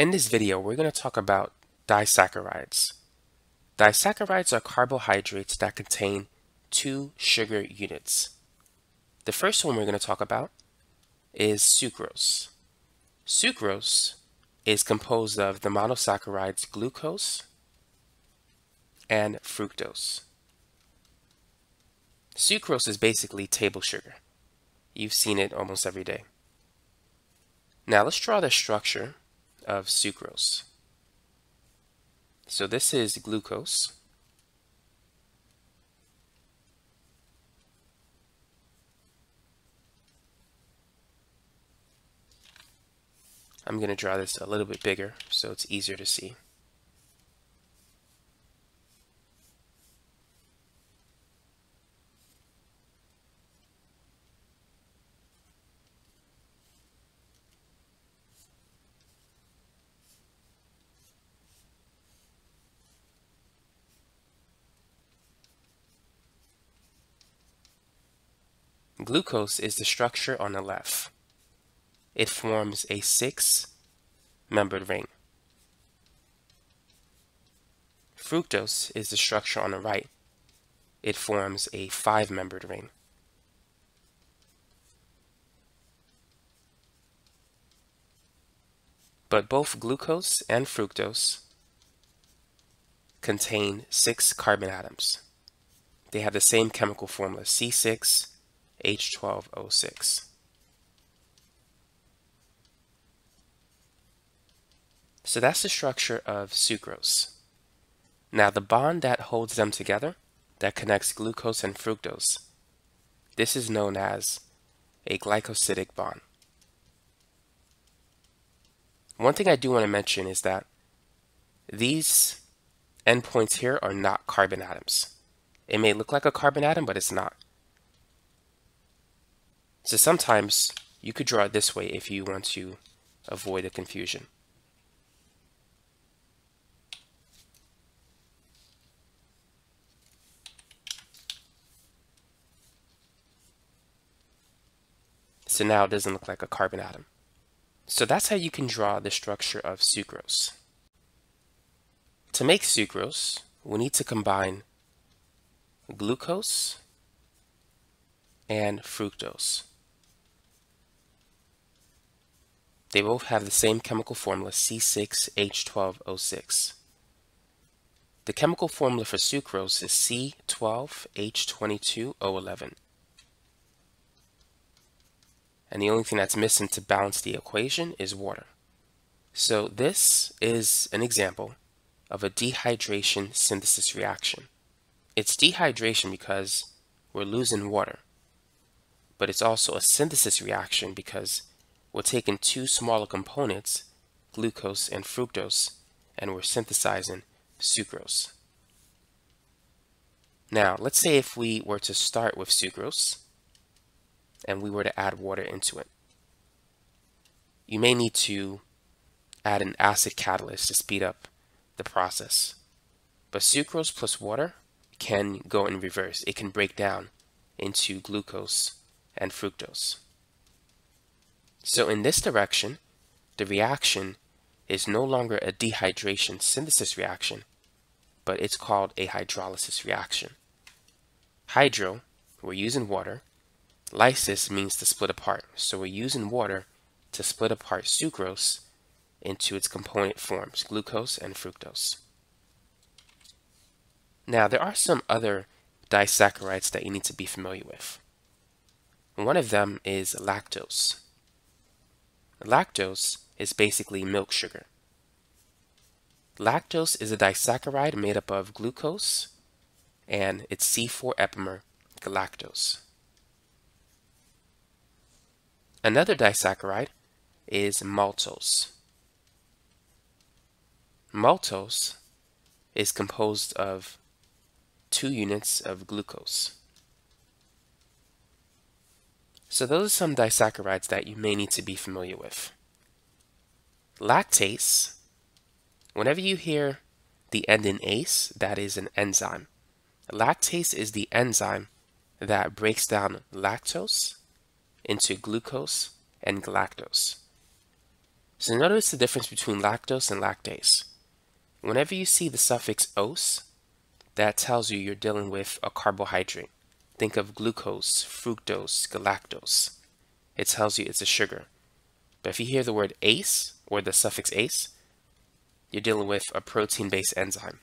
In this video, we're going to talk about disaccharides. Disaccharides are carbohydrates that contain two sugar units. The first one we're going to talk about is sucrose. Sucrose is composed of the monosaccharides glucose and fructose. Sucrose is basically table sugar. You've seen it almost every day. Now let's draw the structure of sucrose. So this is glucose. I'm going to draw this a little bit bigger so it's easier to see. Glucose is the structure on the left. It forms a six-membered ring. Fructose is the structure on the right. It forms a five-membered ring. But both glucose and fructose contain six carbon atoms. They have the same chemical formula, C6 H12O6. So that's the structure of sucrose. Now the bond that holds them together, that connects glucose and fructose, this is known as a glycosidic bond. One thing I do want to mention is that these endpoints here are not carbon atoms. It may look like a carbon atom, but it's not. So sometimes you could draw it this way if you want to avoid the confusion. So now it doesn't look like a carbon atom. So that's how you can draw the structure of sucrose. To make sucrose, we need to combine glucose and fructose. They both have the same chemical formula, C6H12O6. The chemical formula for sucrose is C12H22O11. And the only thing that's missing to balance the equation is water. So this is an example of a dehydration synthesis reaction. It's dehydration because we're losing water, but it's also a synthesis reaction because we're taking two smaller components, glucose and fructose, and we're synthesizing sucrose. Now, let's say if we were to start with sucrose and we were to add water into it. You may need to add an acid catalyst to speed up the process. But sucrose plus water can go in reverse. It can break down into glucose and fructose. So in this direction, the reaction is no longer a dehydration synthesis reaction, but it's called a hydrolysis reaction. Hydro, we're using water. Lysis means to split apart. So we're using water to split apart sucrose into its component forms, glucose and fructose. Now, there are some other disaccharides that you need to be familiar with. One of them is lactose. Lactose is basically milk sugar. Lactose is a disaccharide made up of glucose and its C4 epimer, galactose. Another disaccharide is maltose. Maltose is composed of two units of glucose. So those are some disaccharides that you may need to be familiar with. Lactase, whenever you hear the end in ase, that is an enzyme. Lactase is the enzyme that breaks down lactose into glucose and galactose. So notice the difference between lactose and lactase. Whenever you see the suffix ose, that tells you you're dealing with a carbohydrate. Think of glucose, fructose, galactose. It tells you it's a sugar. But if you hear the word ase, or the suffix ase, you're dealing with a protein-based enzyme.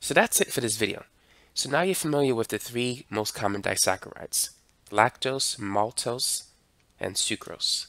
So that's it for this video. So now you're familiar with the three most common disaccharides, lactose, maltose, and sucrose.